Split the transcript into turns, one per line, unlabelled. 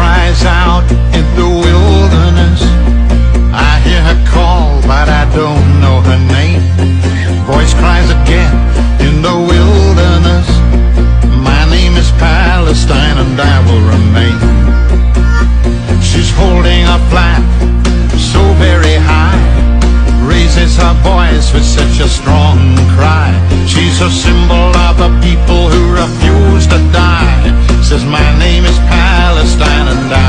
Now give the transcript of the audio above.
in the wilderness. I hear her call, but I don't know her name. Voice cries again in the wilderness. My name is Palestine and I will remain. She's holding a flag so very high. Raises her voice with such a strong cry. She's a symbol of a people who refuse to die. Says, My name is Palestine and will survive.